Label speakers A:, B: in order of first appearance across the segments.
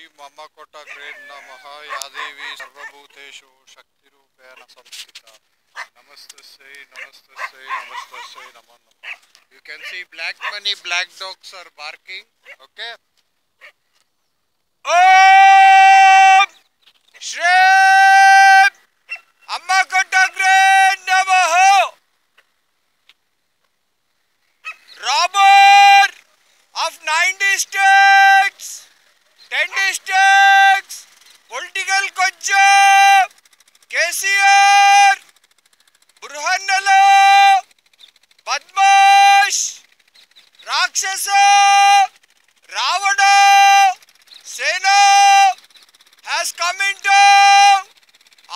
A: श्री मम कोटग्रे नम यादेवी सर्वभूतेषु शक्तिरूपेण संस्थिता नमस्ते नमस्ते नमस्ते नमो नमः You can see black many black dogs are barking. Okay.
B: Om Shri Amma Kottagre Namaho Robert of 90 State. कैंडिस्टिक्स पॉलिटिकल कोच्चा केसीआर बुरहानला बदमाश राक्षस रावण सेना has come into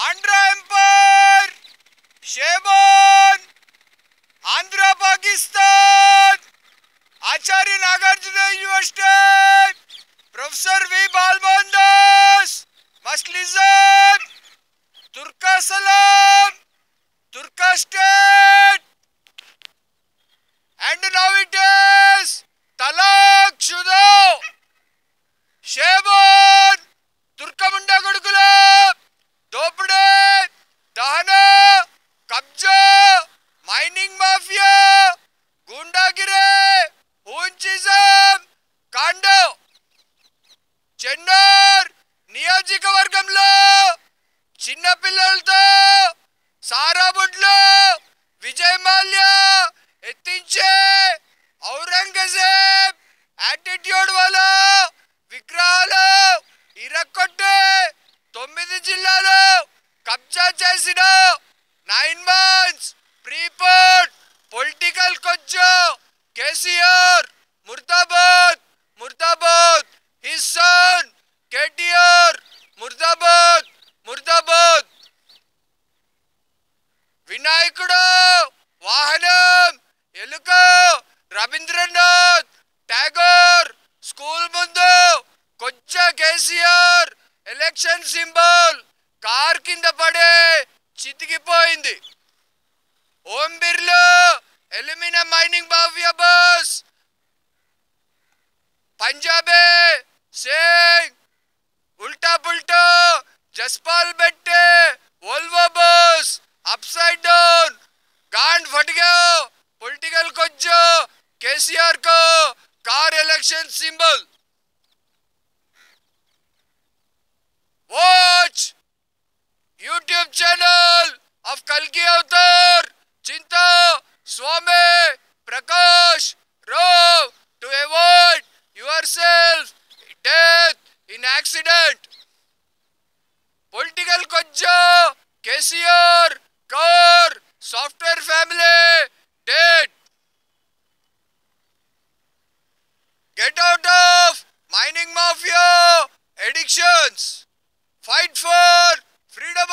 B: Andhra empire शेबन Andhra Pakistan Acharya Nagarjuna university Weber KCR murdabad ముర్దాబాద్. హిస్సాన్ కేటీఆర్ ముర్దాబాద్ ముర్దాబాద్. వినాయకుడు వాహనం ఎలుక రవీంద్రనాథ్ టాగోర్ స్కూల్ ముందు కొచ్చ కేసీఆర్ ఎలక్షన్ సింబల్. కార్ కింద పడే చితికిపోయింది. जसपाल बेटे वोल्वो बस अपसाइड डाउन कांड फट गया। पॉलिटिकल कोच्चो केसीआर को car election symbol watch addictions fight for freedom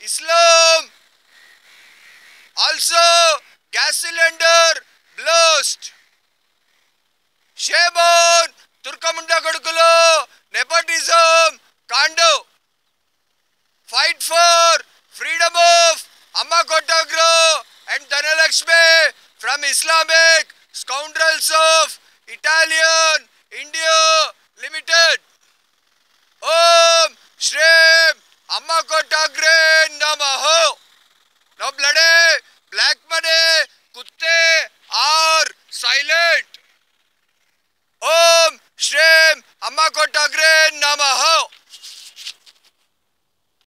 B: Islam. Also, gas cylinder, blast. Shebon,